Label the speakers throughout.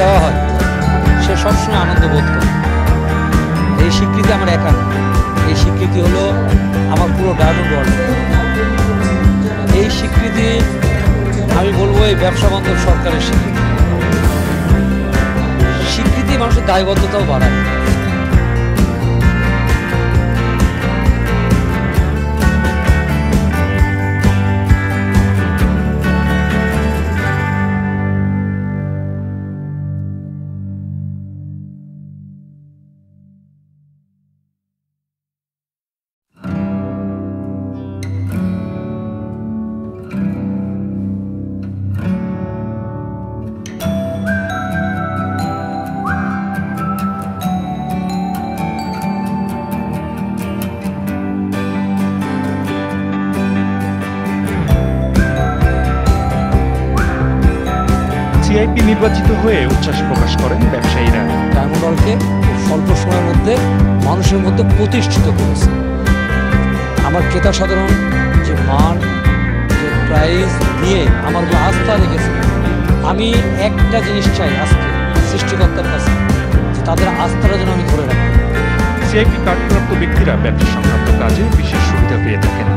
Speaker 1: দেওয়া হয় সে সবসময় আনন্দ বোধ করে। এই স্বীকৃতি আমার একা এই স্বীকৃতি হলো আমার পুরো ডায়মন্ড ওয়ার্ল্ড এই স্বীকৃতি আমি বলব এই ব্যবসা বান্ধব সরকারের স্বীকৃতি। স্বীকৃতি মানুষের দায়বদ্ধতাও বাড়ায়।
Speaker 2: সিআইপি নির্বাচিত হয়ে উচ্ছ্বাস প্রকাশ করেন ব্যবসায়ীরা।
Speaker 1: ডায়মন্ড ওয়ার্ল্ডকে খুব স্বল্প সময়ের মধ্যে মানুষের মধ্যে প্রতিষ্ঠিত করেছে। আমার ক্রেতা সাধারণ যে মান যে প্রাইস নিয়ে আমার উপর আস্থা রেখেছে আমি একটা জিনিস চাই আজকে সৃষ্টিকর্তার কাছে যে তাদের আস্থাটা যেন আমি ধরে রাখি।
Speaker 2: সিআইপি কার্ডপ্রাপ্ত ব্যক্তিরা ব্যবসা সংক্রান্ত কাজে বিশেষ সুবিধা পেয়ে থাকেন।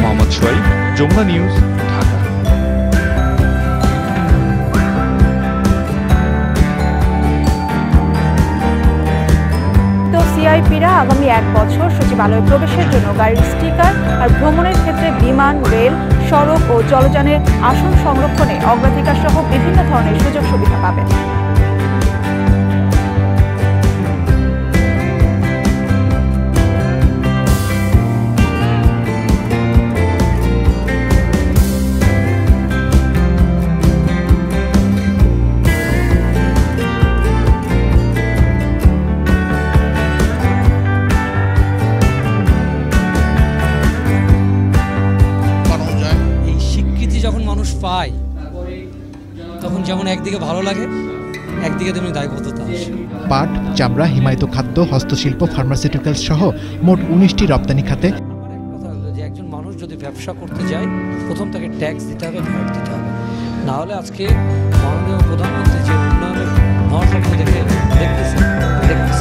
Speaker 2: মোহাম্মদ সোয়াইব যমুনা নিউজ
Speaker 3: সিআইপিরা আগামী এক বছর সচিবালয়ে প্রবেশের জন্য গাড়ির স্টিকার আর ভ্রমণের ক্ষেত্রে বিমান, রেল, সড়ক ও জলযানের আসন সংরক্ষণে অগ্রাধিকার সহ বিভিন্ন ধরনের সুযোগ সুবিধা পাবেন।
Speaker 1: তখন যেমন একদিকে ভালো লাগে একদিকে তেমনি দায়বদ্ধতা
Speaker 4: পাট চামড়া হিমায়িত খাদ্য হস্তশিল্প ফার্মাসিউটিক্যালস সহ মোট উনিশটি রপ্তানি খাতে।
Speaker 1: যে একজন মানুষ যদি ব্যবসা করতে যায় প্রথম তাকে ট্যাক্স দিতে হবে ভ্যাট দিতে হবে। না হলে আজকে মাননীয় প্রধানমন্ত্রী যে উন্নয়নের মহাস্বপ্ন দেখে দেখতেছে দেখতে